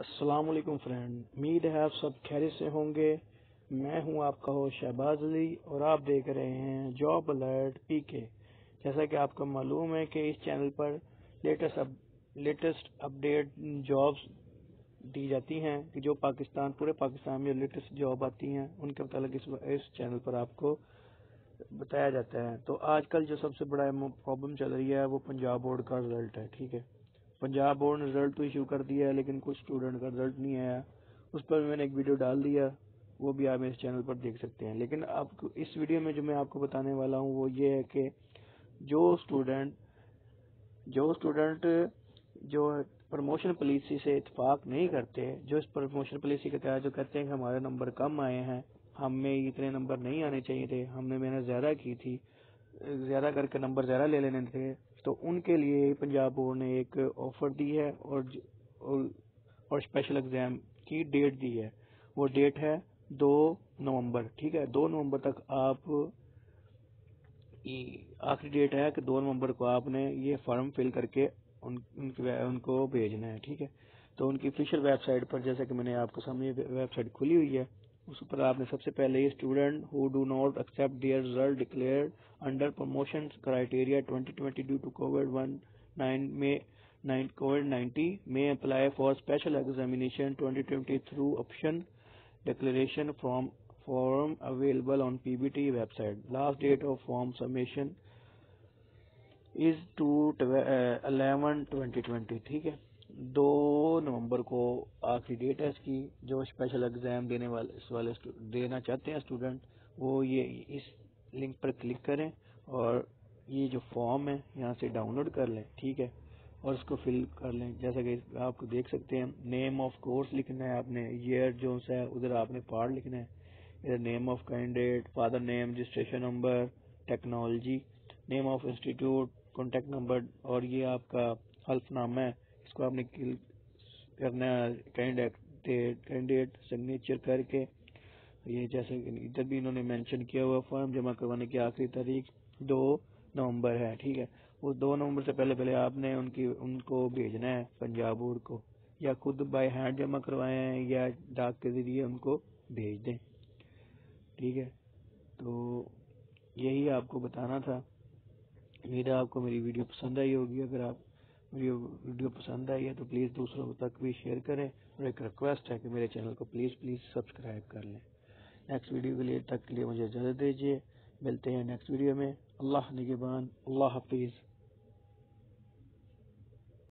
वालेकुम फ्रेंड उम्मीद है आप सब खैरियत से होंगे मैं हूँ आपका हो शहबाज अली और आप देख रहे हैं जॉब अलर्ट पी के जैसा कि आपको मालूम है कि इस चैनल पर latest up, latest update jobs दी जाती हैं कि जो पाकिस्तान पूरे पाकिस्तान में लेटेस्ट जॉब आती हैं उनके मतलब इस, इस चैनल पर आपको बताया जाता है तो आजकल जो सबसे बड़ा प्रॉब्लम चल रही है वो पंजाब बोर्ड का रिज़ल्ट है ठीक है पंजाब बोर्ड ने रिज़ल्ट तो इशू कर दिया है, लेकिन कुछ स्टूडेंट का रिज़ल्ट नहीं आया। उस पर मैंने एक वीडियो डाल दिया, वो भी आप इस चैनल पर देख सकते हैं। लेकिन आपको इस वीडियो में जो मैं आपको बताने वाला हूँ, वो ये है कि जो स्टूडेंट जो स्टूडेंट जो प्रमोशन पॉलिसी से इतफाक नहीं करते, जो इस प्रमोशन पॉलिसी के तहत जो कहते हैं कि हमारे नंबर कम आए हैं, हमें इतने नंबर नहीं आने चाहिए थे, हमने मेहनत ज़्यादा की थी ज़्यादा करके नंबर ज़्यादा ले लेने थे। तो उनके लिए पंजाब बोर्ड ने एक ऑफ़र दी है और और स्पेशल एग्ज़ाम की डेट दी है। वो डेट है दो नवंबर ठीक है? दो नवंबर तक आप आखिरी डेट है कि दो नवंबर को आपने ये फॉर्म फिल करके उन, उनके भेजना है ठीक है? तो उनकी ऑफिशियल वेबसाइट पर जैसा कि मैंने आपको सामने वेबसाइट खुली हुई है उस पर आपने सबसे पहले student who do not accept their result declare under promotion criteria 2020 due to Covid one nine में कोविड 90 में apply for special examination 2020 through option declaration from form available on PBT website. Last date of form submission is to 11 2020 ठीक है दो नवंबर को आखिरी date है इसकी जो स्पेशल एग्ज़ाम देने वाले, इस वाले देना चाहते हैं स्टूडेंट वो ये, इस लिंक पर क्लिक करें और ये जो फॉर्म है, यहाँ से डाउनलोड कर लें, ठीक है? और उसको फिल कर लें। जैसा कि आप देख सकते हैं नेम ऑफ़ कोर्स लिखना है आपने ईयर जो है, उधर आपने पार्ट लिखना है। इधर name of candidate father name registration number technology name of institute contact number और ये आपका हल्फनामा है। इसको आपने करना कैंडिडेट कैंडिडेट सिग्नेचर करके, ये जैसे इधर भी इन्होंने मेंशन किया हुआ फॉर्म जमा करवाने की आखिरी तारीख दो नवंबर है, ठीक है? वो दो नवंबर से पहले पहले आपने उनकी, उनको भेजना है पंजाब बोर्ड को, या खुद बाय हैंड जमा करवाए हैं या डाक के ज़रिए उनको भेज दें, ठीक है? तो यही आपको बताना था। उम्मीद है आपको मेरी वीडियो पसंद आई होगी। अगर आप वीडियो पसंद आई है तो प्लीज़ दूसरों तक भी शेयर करें और एक रिक्वेस्ट है कि मेरे चैनल को प्लीज़ प्लीज़ सब्सक्राइब कर लें। नेक्स्ट वीडियो के लिए, तक के लिए मुझे इजाज़त दीजिए। मिलते हैं नेक्स्ट वीडियो में। अल्लाह निगेबान। अल्लाह हाफिज़।